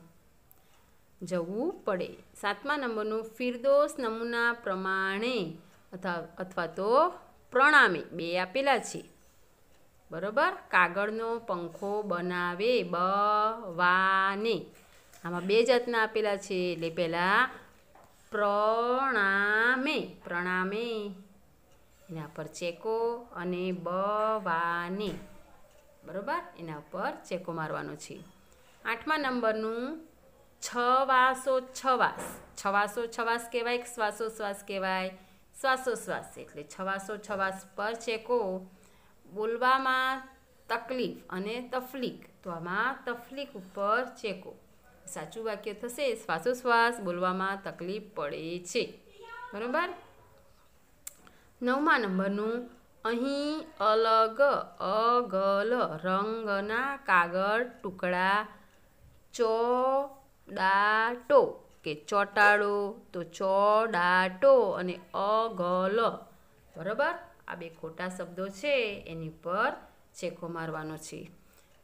જવું પડે. સાતમા નંબરનું, ફિરદોસ નમૂના પ્રમાણે અથવા અથવા તો પ્રણામે બે આપેલા છે. બરાબર? કાગળનો પંખો બનાવે બ વાને આમાં બે જાતના આપેલા છે. એટલે પહેલાં પ્રણામે પ્રણામે. એના પર ચેકો અને બ વાને બરાબર? એના ઉપર ચેકો મારવાનો છે. આઠમા નંબરનું છવાસો છવાસ. છવાસો છવાસ કહેવાય શ્વાસો શ્વાસ કહેવાય? શ્વાસો શ્વાસ. એટલે છવાસો છવાસ પર ચેકો બોલવામાં તકલીફ અને તફલીક. તો આમાં તફલીક ઉપર ચેકો. સાચું વાક્ય થશે, શ્વાસોશ્વાસ બોલવામાં તકલીફ પડે છે. બરાબર? નવમા નંબરનું, અહીં અલગ અગલ રંગના કાગળ ટુકડા ચોડાટો. કે ચોટાડો તો ચોડાટો અને અગલ. બરાબર? આ બે ખોટા શબ્દો છે, એની પર ચેકો મારવાનો છે.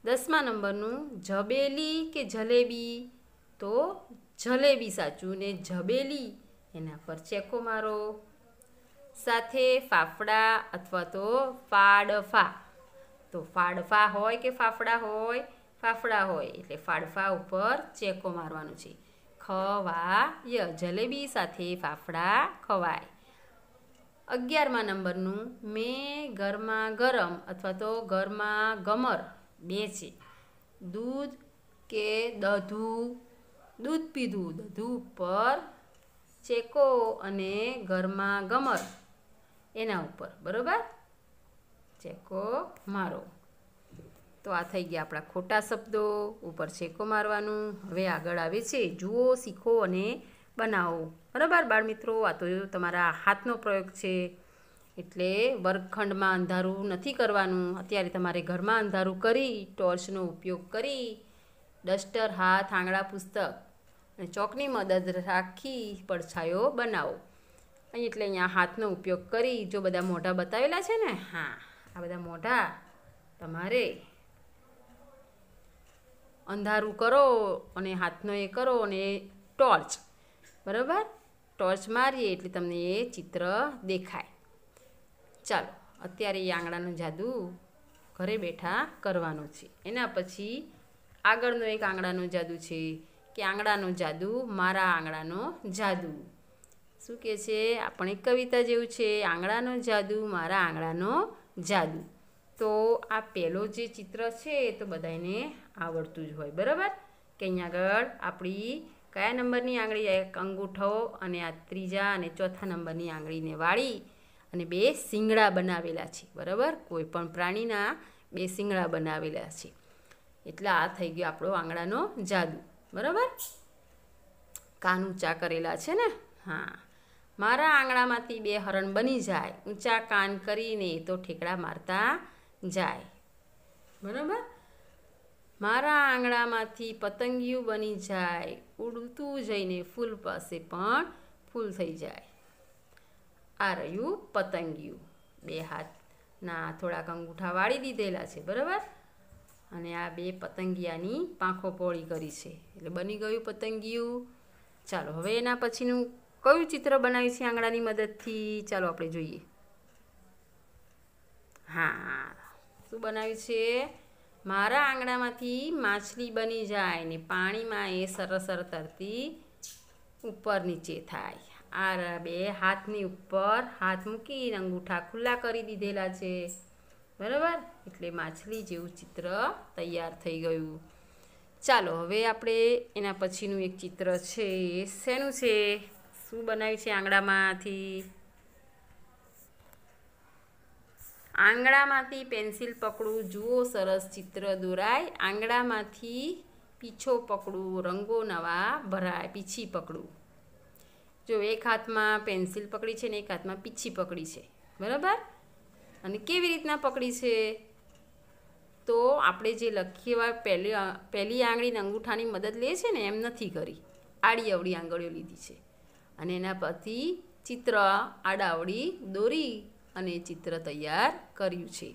દસમા નંબરનું જબેલી કે જલેબી? તો જલેબી સાચું ને જબેલી, એના પર ચેકો મારો. સાથે ફાફડા અથવા તો ફાડફા. તો ફાડફા હોય કે ફાફડા હોય? ફાફડા હોય, એટલે ફાડફા ઉપર ચેકો મારવાનો છે. ખવાય જલેબી સાથે ફાફડા ખવાય. અગિયારમા નંબરનું મેં ગરમા ગરમ અથવા તો ગરમા ગમર બે છે. દૂધ કે દધું, દૂધ પીધું, દધું ઉપર ચેકો અને ગરમા ગમર એના ઉપર, બરાબર? ચેકો મારો. તો આ થઈ ગયા આપણા ખોટા શબ્દો, ઉપર ચેકો મારવાનું. હવે આગળ આવે છે. જુઓ, શીખો અને બનાવો. બરાબર બાળમિત્રો આ તો તમારા હાથનો પ્રયોગ છે. એટલે વર્ગખંડમાં અંધારું નથી કરવાનું. અત્યારે તમારે ઘરમાં અંધારું કરી ટોર્ચનો ઉપયોગ કરી ડસ્ટર, હાથ, આંગળા, પુસ્તક અને ચોકની મદદ રાખી પડછાયો બનાવો. અહીં એટલે અહીંયા હાથનો ઉપયોગ કરી જો બધા મોઢા બતાવેલા છે ને? હા, આ બધા મોઢા તમારે અંધારું કરો અને હાથનો એ કરો અને ટોર્ચ બરાબર? ટોર્ચ મારીએ એટલે તમને એ ચિત્ર દેખાય. ચાલો, અત્યારે એ આંગળાનું જાદુ ઘરે બેઠા કરવાનું છે. એના પછી આગળનો એક આંગળાનો જાદુ છે કે આંગળાનો જાદુ મારા આંગળાનો જાદુ. શું કહે છે? આપણે કવિતા જેવું છે આંગળાનો જાદુ મારા આંગળાનો જાદુ. તો આ પહેલો જે ચિત્ર છે તો બધાને આવડતું જ હોય, બરાબર? કે અહીંયા આગળ આપણી કયા નંબરની આંગળી? એક અંગૂઠો અને આ ત્રીજા અને ચોથા નંબરની આંગળીને વાળી અને બે શિંગડા બનાવેલા છે. બરાબર? કોઈ પણ પ્રાણીના બે શિંગડા બનાવેલા છે. એટલે આ થઈ ગયો આપણો આંગળાનો જાદુ. બરાબર? કાન ઊંચા કરેલા છે ને? હા. મારા આંગળામાંથી બે હરણ બની જાય. ઊંચા કાન કરીને તો ઠેકડા મારતા જાય. બરાબર? મારા આંગળામાંથી પતંગિયું બની જાય, ઉડતું જઈને ફૂલ પાસે પણ ફૂલ થઈ જાય. આ રહ્યું પતંગિયું. બે હાથના થોડાક અંગૂઠા વાળી દીધેલા છે, બરાબર? અને આ બે પતંગિયાની પાંખો પોળી કરી છે. એટલે બની ગયું પતંગિયું. ચાલો, હવે એના પછીનું કયું ચિત્ર બનાવ્યું છે આંગળાની મદદથી? ચાલો, આપણે જોઈએ. હા, શું બનાવ્યું છે? મારા આંગણામાંથી માછલી બની જાય ને પાણીમાં એ સરસર તરતી ઉપર નીચે થાય. આ બે હાથની ઉપર હાથ મૂકીને અંગૂઠા ખુલ્લા કરી દીધેલા છે. બરાબર? એટલે માછલી જેવું ચિત્ર તૈયાર થઈ ગયું. ચાલો, હવે આપણે એના પછીનું એક ચિત્ર છે. શેનું છે? શું બનાવ્યું છે આંગળામાંથી આંગળામાંથી પેન્સિલ પકડું, જુઓ સરસ ચિત્ર દોરાય. આંગળામાંથી પીછો પકડું, રંગો નવા ભરાય, પીછી પકડું. જો એક હાથમાં પેન્સિલ પકડી છે ને એક હાથમાં પીછી પકડી છે. બરાબર? અને કેવી રીતના પકડી છે? તો આપણે જે લખીએ પહેલી પહેલી આંગળીને અંગૂઠાની મદદ લે છે ને, એમ નથી કરી. આડી અવળી આંગળીઓ લીધી છે. અને એના પરથી ચિત્ર આડાવડી દોરી અને ચિત્ર તૈયાર કર્યું છે.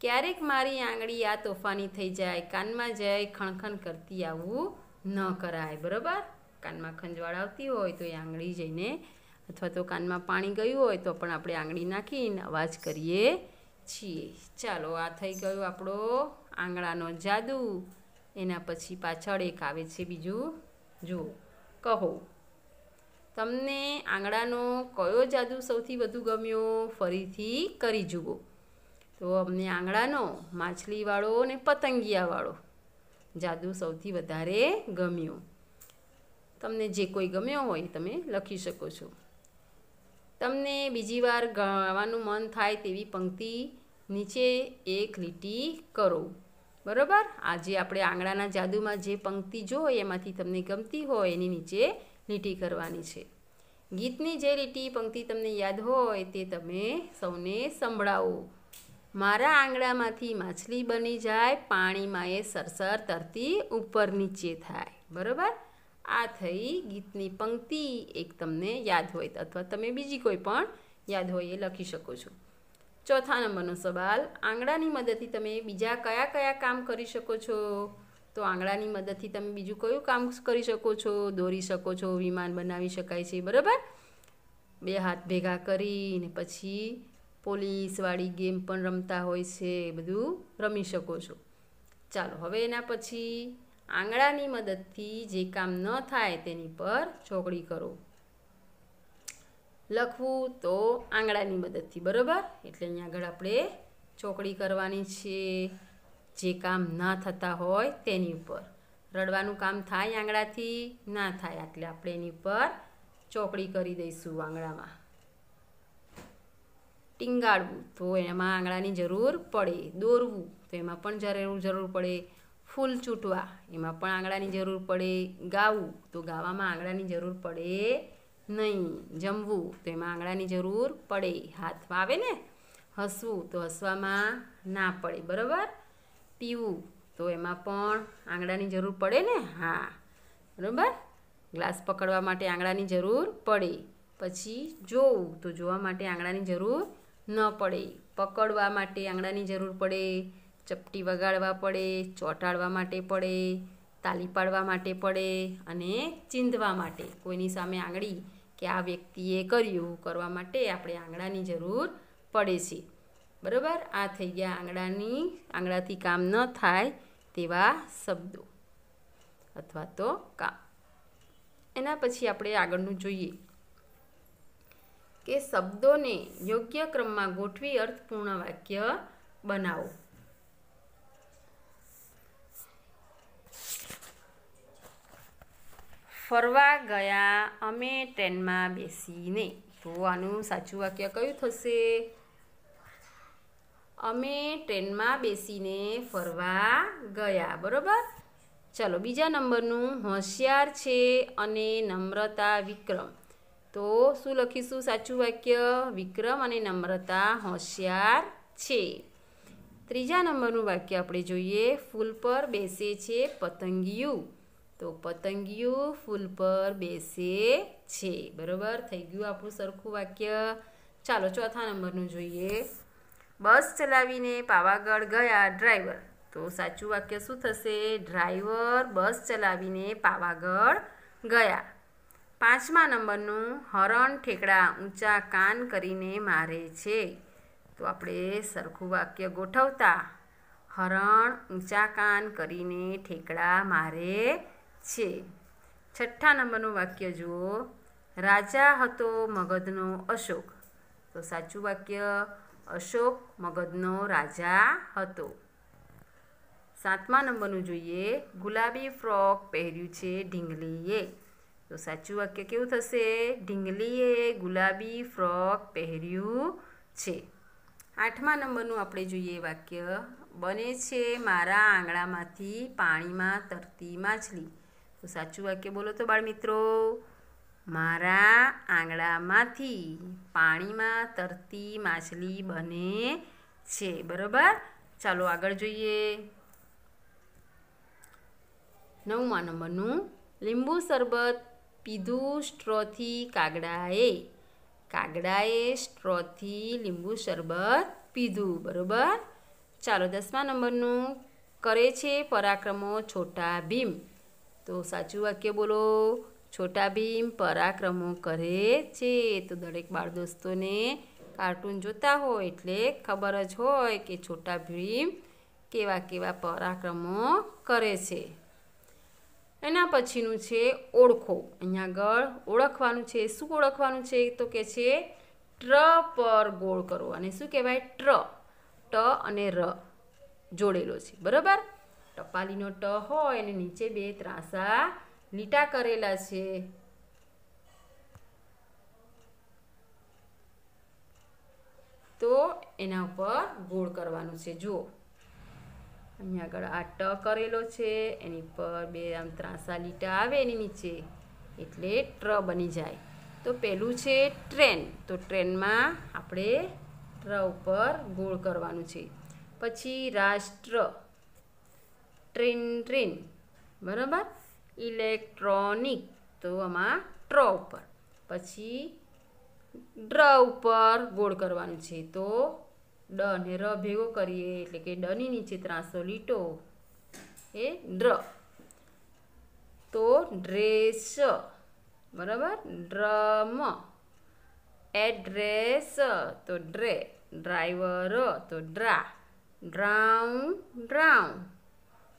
ક્યારેક મારી આંગળી આ તોફાની થઈ જાય, કાનમાં જાય, ખણખણ કરતી આવું ન કરાય, બરાબર? કાનમાં ખંજવાળ આવતી હોય તો એ આંગળી જઈને અથવા તો કાનમાં પાણી ગયું હોય તો પણ આપણે આંગળી નાખીને અવાજ કરીએ છીએ. ચાલો, આ થઈ ગયો આપણો આંગળાનો જાદુ. એના પછી પાછળ એક આવે છે બીજું. જુઓ, કહો. તમને આંગળાનો કયો જાદુ સૌથી વધુ ગમ્યો? ફરીથી કરી જુઓ. તો અમને આંગળાનો માછલીવાળો ને પતંગિયાવાળો જાદુ સૌથી વધારે ગમ્યો. તમને જે કોઈ ગમ્યો હોય તમે લખી શકો છો. તમને બીજી વાર ગાવાનું મન થાય તેવી પંક્તિ નીચે એક લીટી કરો. બરાબર? આજે આપણે આંગળાના જાદુમાં જે પંક્તિ જોઈ એમાંથી તમને ગમતી હોય એની નીચે લીટી કરવાની છે. ગીતની જે લીટી, પંક્તિ તમને યાદ હોય તે તમે સૌને સંભળાવો. મારા આંગળામાંથી માછલી બની જાય, પાણીમાં એ સરસર તરતી ઉપર નીચે થાય. બરાબર? આ થઈ ગીતની પંક્તિ, એક તમને યાદ હોય અથવા તમે બીજી કોઈ પણ યાદ હોય એ લખી શકો છો. ચોથા નંબરનો સવાલ આંગળાની મદદથી તમે બીજા કયા કયા કામ કરી શકો છો? તો આંગળાની મદદથી તમે બીજું કયું કામ કરી શકો છો? દોરી શકો છો, વિમાન બનાવી શકાય છે, બરાબર? બે હાથ ભેગા કરીને પછી પોલીસવાળી ગેમ પણ રમતા હોય છે, બધું રમી શકો છો. ચાલો, હવે એના પછી આંગળાની મદદથી જે કામ ન થાય તેની પર ચોકડી કરો. લખવું તો આંગળાની મદદથી, બરાબર? એટલે અહીંયા આગળ આપણે ચોકડી કરવાની છે. જે કામ ના થતા હોય તેની ઉપર. રડવાનું કામ થાય આંગળાથી, ના થાય એટલે આપણે એની ઉપર ચોકડી કરી દઈશું આંગળામાં. ટીંગાડવું તો એમાં આંગળાની જરૂર પડે. દોરવું તો એમાં પણ જરૂર જરૂર પડે. ફૂલ ચૂંટવા એમાં પણ આંગળાની જરૂર પડે. ગાવું તો ગાવામાં આંગળાની જરૂર પડે નહીં. જમવું તો એમાં આંગળાની જરૂર પડે. હાથમાં આવે ને? હસવું તો હસવામાં ના પડે. બરાબર? પીવું. તો એમાં પણ આંગળાની જરૂર પડે ને? હા. બરાબર? ગ્લાસ પકડવા માટે આંગળાની જરૂર પડે. પછી જોવું. તો જોવા માટે આંગળાની જરૂર ન પડે. પકડવા માટે આંગળાની જરૂર પડે. ચપટી વગાડવા પડે, ચોંટાડવા માટે પડે, તાલી પાડવા માટે પડે અને ચીંધવા માટે. કોઈની સામે આંગળી કે આ વ્યક્તિએ કર્યું, કરવા માટે આપણે આંગળાની જરૂર પડે છે. બરાબર? આ થઈ ગયા આંગળાની, આંગળાથી કામ ન થાય તેવા શબ્દો અથવા તો કામ. એના પછી આપણે આગળનું જોઈએ કે શબ્દોને યોગ્ય ક્રમમાં ગોઠવી અર્થપૂર્ણ વાક્ય બનાવો. ફરવા ગયા અમે ટ્રેનમાં બેસીને. તો આનું સાચું વાક્ય કયું થશે? અમે ટ્રેનમાં બેસીને ફરવા ગયા, બરાબર? ચલો, બીજા નંબરનું, હોશિયાર છે અને નમ્રતા વિક્રમ. તો શું લખીશું? સાચું વાક્ય, વિક્રમ અને નમ્રતા હોશિયાર છે. ત્રીજા નંબરનું વાક્ય આપણે જોઈએ, ફૂલ પર બેસે છે પતંગિયું. તો પતંગિયું ફૂલ પર બેસે છે, બરાબર? થઈ ગયું આપણું સરખું વાક્ય. ચાલો, ચોથા નંબરનું જોઈએ. બસ ચલાવીને પાવાગઢ ગયા ડ્રાઈવર. તો સાચું વાક્ય શું થશે? ડ્રાઈવર બસ ચલાવીને પાવાગઢ ગયા. પાંચમા નંબરનું હરણ ઠેકડા ઊંચા કાન કરીને મારે છે. તો આપણે સરખું વાક્ય ગોઠવતા. હરણ ઊંચા કાન કરીને ઠેકડા મારે છે. છઠ્ઠા નંબરનું વાક્ય જુઓ. રાજા હતો મગધનો અશોક. તો સાચું વાક્ય અશોક મગધનો રાજા હતો. સાતમા નંબરનું જોઈએ. ગુલાબી ફ્રોક પહેર્યું છે ઢીંગલીએ. તો સાચું વાક્ય કેવું થશે? ઢીંગલીએ ગુલાબી ફ્રોક પહેર્યું છે. આઠમા નંબરનું આપણે જોઈએ વાક્ય. બને છે મારા આંગણામાંથી પાણીમાં તરતી માછલી. તો સાચું વાક્ય બોલો તો બાળ મિત્રો મારા આંગણામાંથી પાણીમાં તરતી માછલી બને છે. બરાબર? ચાલો આગળ જોઈએ. નવમા નંબરનું. લીંબુ શરબત પીધું સ્ટ્રોથી કાગડાએ. કાગડાએ સ્ટ્રોથી લીંબુ શરબત પીધું. બરાબર? ચાલો દસમા નંબરનું. કરે છે પરાક્રમો છોટા ભીમ. તો સાચું વાક્ય બોલો. છોટા ભીમ પરાક્રમો કરે છે. તો દરેક બાળ દોસ્તોને કાર્ટૂન જોતા હોય એટલે ખબર જ હોય કે છોટા ભીમ કેવા કેવા પરાક્રમો કરે છે. એના પછીનું છે ઓળખો. અહીંયા આગળ ઓળખવાનું છે. શું ઓળખવાનું છે? તો કે છે ટ્ર પર ગોળ કરો. અને શું કહેવાય? ટ્ર ટ અને ર જોડેલો છે. બરાબર? ટપાલીનો ટ હોય અને નીચે બે ત્રાસા લીટા કરેલા છે. તો એના ઉપર ગોળ કરવાનું છે. જુઓ. અહીંયા આગળ આ ટ કરેલો છે. એની પર બે આમ ત્રાસા લીટા આવે એની નીચે. એટલે ટ્ર બની જાય. તો પહેલું છે ટ્રેન. તો ટ્રેનમાં આપણે ટ્ર ઉપર ગોળ કરવાનું છે. પછી રાષ્ટ્ર. Train train. બરાબર? ઇલેક્ટ્રોનિક. તો આમાં ટ્ર ઉપર. પછી ડ્ર ઉપર ગોળ કરવાનું છે. તો ડ ને ર ભેગો કરીએ, એટલે કે ડની નીચે ત્રાસો લીટો એ ડ્ર. તો ડ્રેસ. બરાબર? ડ્રમ. એડ્રેસ. તો ડ્રે. ડ્રાઈવર. તો ડ્રા. ડ્રાઉન. ડ્રાઉન.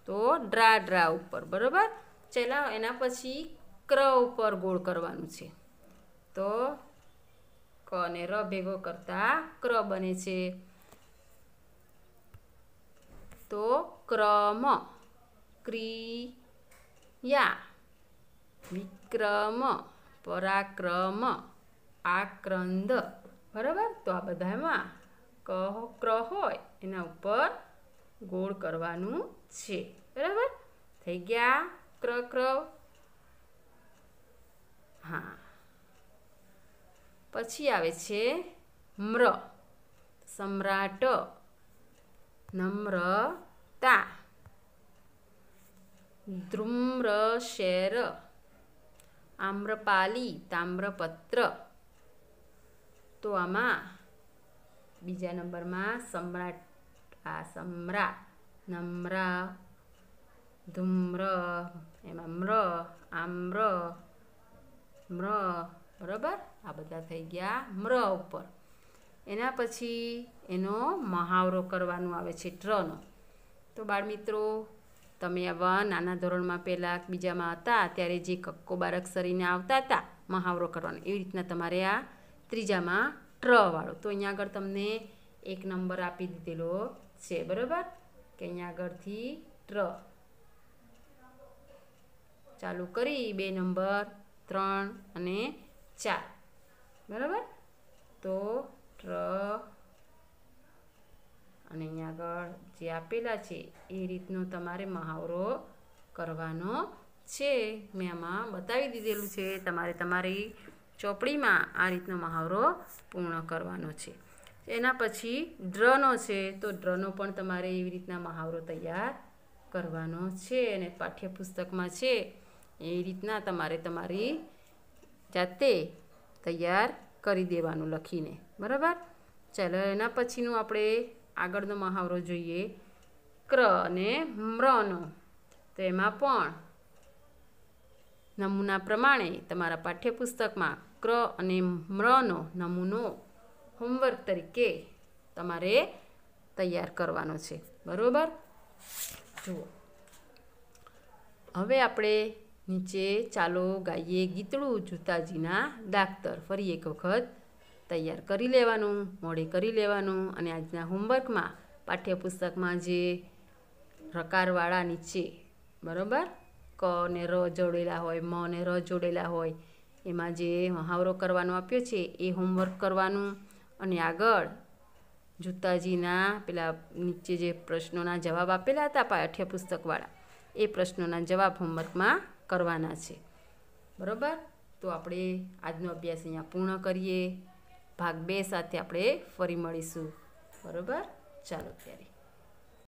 તો ડ્રા ડ્રા ઉપર. બરાબર? ચલા એના પછી ક્ર ઉપર ગોળ કરવાનું છે. તો ક અને ર ભેગો કરતા ક્ર બને છે. તો ક્રમ ક્રિયા, વિક્રમ પરાક્રમ, આક્રંદ, બરાબર? તો આ બધામાં કહ ક્ર હોય, એના ઉપર ગોળ કરવાનું છે. બરાબર? થઈ ગયા? ક્ર ક્ર હા. પછી આવે છે મ્ર, સમ્રાટ, નમ્રતા. ધ્રુમ્ર શેર આમ્રપાલી, તામ્રપત્ર. તો આમાં બીજા નંબરમાં સમ્રાટ, આ સમ્રા નમ્રા ધુમ્ર, એમાં મ્ર, આમ્ર, મ્ર, બરાબર? આ બધા થઈ ગયા મ્ર ઉપર. એના પછી એનો મહાવરો કરવાનો આવે છે ટ્રનો. તો બાળમિત્રો, તમે આવા નાના ધોરણમાં પહેલાં બીજામાં હતા, ત્યારે જે કક્કો બારક્ષરીને આવતા હતા, મહાવરો કરવાનો. એવી રીતના તમારે આ ત્રીજામાં ટ્ર વાળો. તો અહીંયા આગળ તમને એક નંબર આપી દીધેલો છે, બરાબર? કે અહીંયા આગળથી ટ્ર. ચાલુ કરી, બે નંબર, ત્રણ અને ચાર. બરાબર? તો ટ્ર અને અહીંયા આગળ જે આપેલા છે, એ રીતનો તમારે મહાવરો કરવાનો છે. મેં આમાં બતાવી દીધેલું છે. તમારે તમારી ચોપડીમાં આ રીતનો મહાવરો પૂર્ણ કરવાનો છે. એના પછી ડ્રનો છે, તો ડ્રનો પણ તમારે એવી રીતના મહાવરો તૈયાર કરવાનો છે. અને પાઠ્યપુસ્તકમાં છે એ રીતના તમારે તમારી જાતે તૈયાર કરી દેવાનું લખીને. બરાબર? ચાલો, એના પછીનું આપણે આગળનો મહાવરો જોઈએ. ક્ર અને મ્રનો. તો એમાં પણ નમૂના પ્રમાણે તમારા પાઠ્યપુસ્તકમાં ક્ર અને મ્રનો નમૂનો હોમવર્ક તરીકે તમારે તૈયાર કરવાનો છે. બરાબર? જુઓ. હવે આપણે નીચે ચાલો ગાઈએ ગીતડું જૂતાજીના દાખતર ફરી એક વખત તૈયાર કરી લેવાનું, મોડે કરી લેવાનું અને આજના હોમવર્કમાં પાઠ્યપુસ્તકમાં જે રકારવાળા નીચે, બરાબર? ક ને ર જોડેલા હોય, મ ને ર જોડેલા હોય, એમાં જે મહાવરો કરવાનો આપ્યો છે એ હોમવર્ક કરવાનું અને આગળ જૂતાજીના પેલા નીચે જે પ્રશ્નોના જવાબ આપેલા હતા પાઠ્યપુસ્તકવાળા, એ પ્રશ્નોના જવાબ હોમવર્કમાં કરવાના છે. બરાબર? તો આપણે આજનો અભ્યાસ અહીંયા પૂર્ણ કરીએ. ભાગ બે સાથે આપણે ફરી મળીશું. બરાબર? ચાલો ત્યારે.